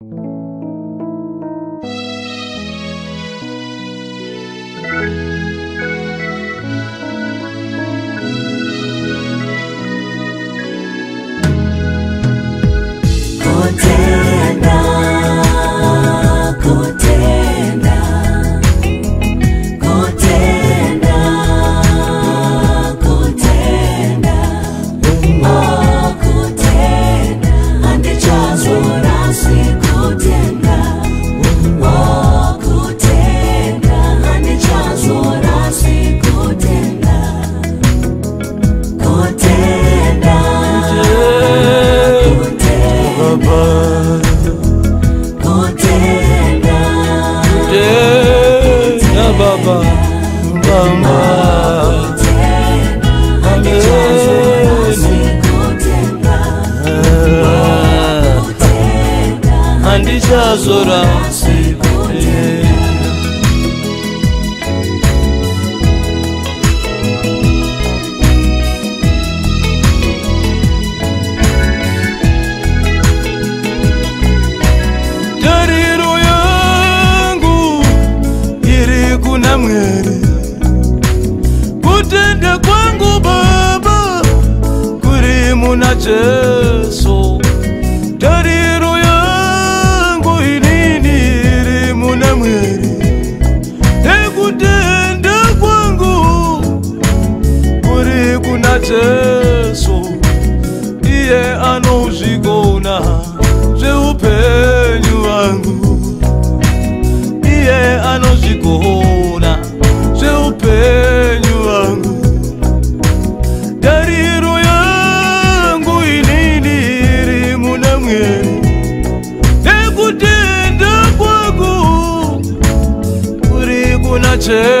you varacağız orası return.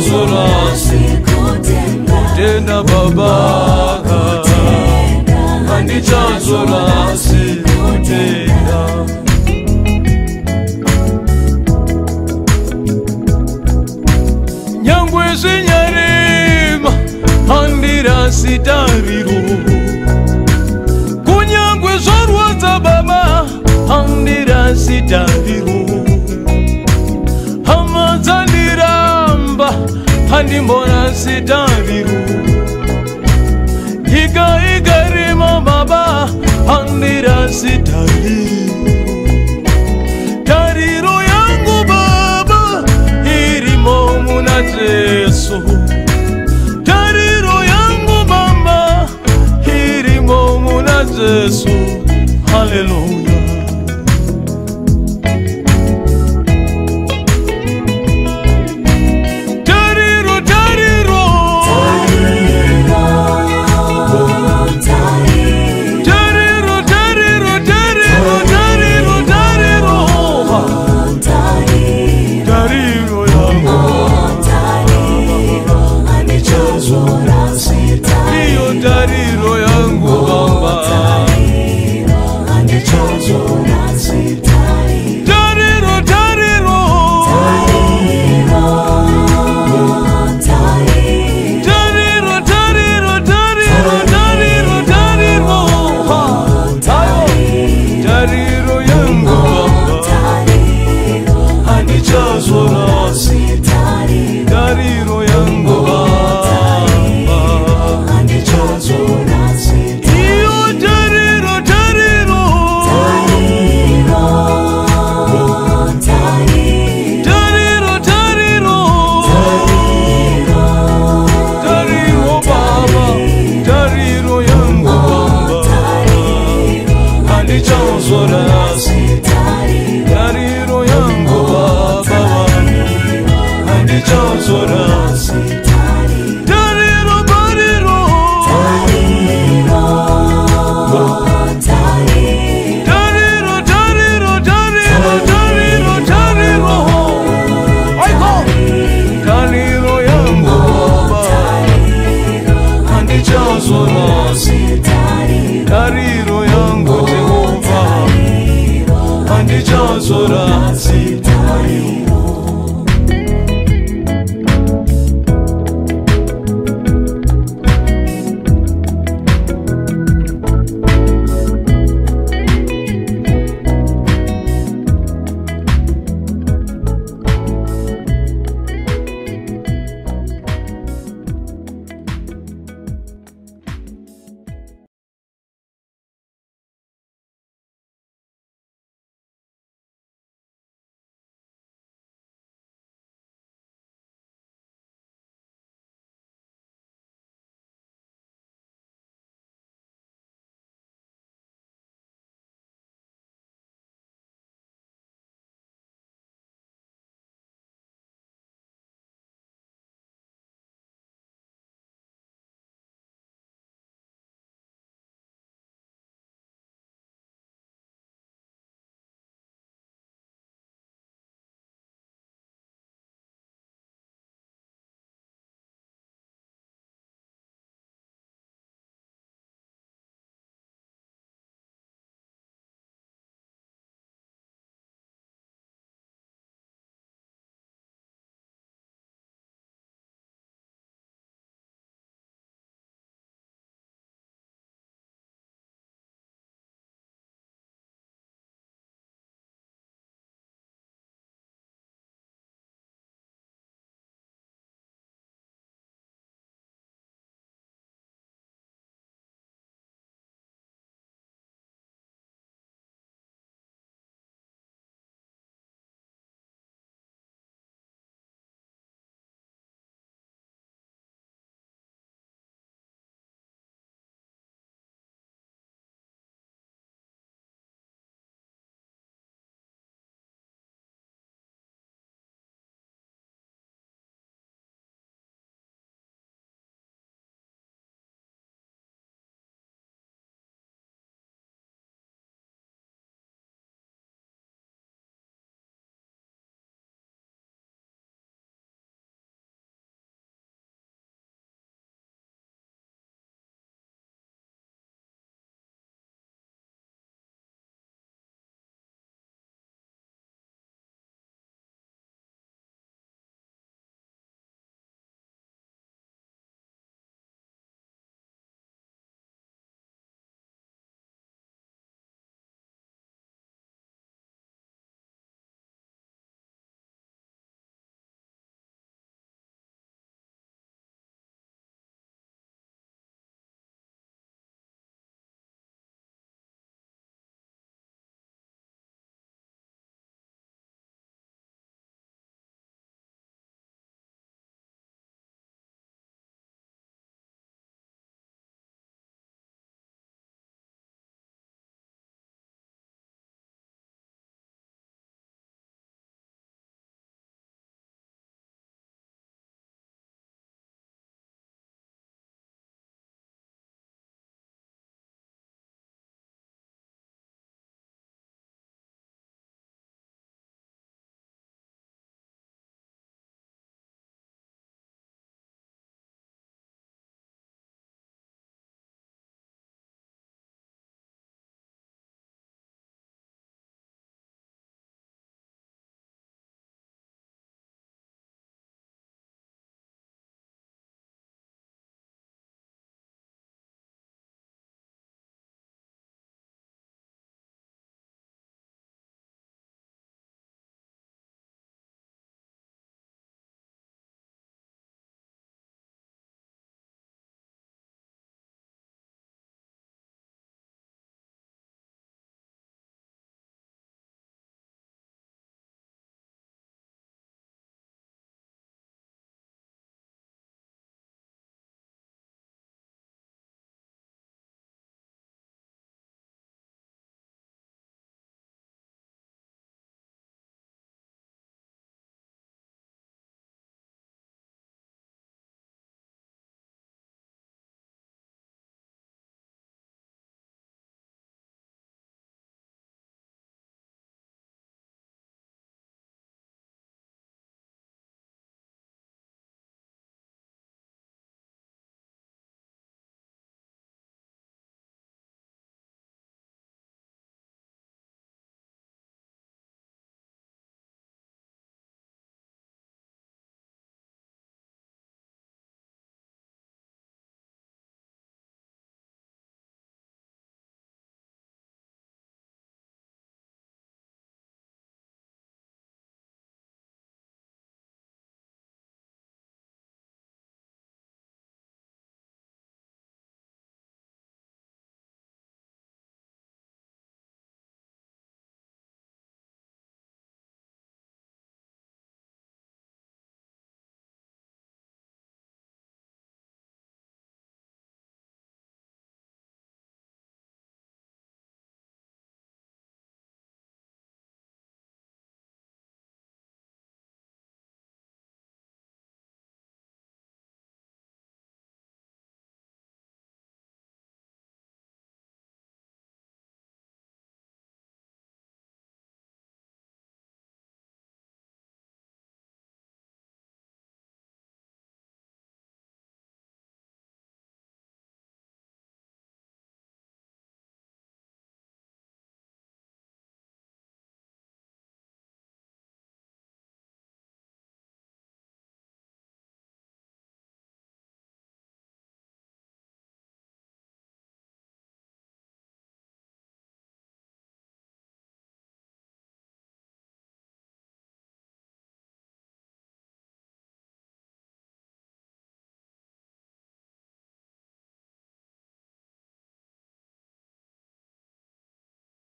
zvanzo rasi kutenda babaka handi zvanzo rasi kutenda nyangwe zvinyarema handi rasi tariro kunyangwe zvarwadza baba handi rasi tariro ndimbona sitaviru iga igarimo baba andira sitavi tariro yangu baba irimo muna jesu tariro yangu bamba irimo muna jesu haleluya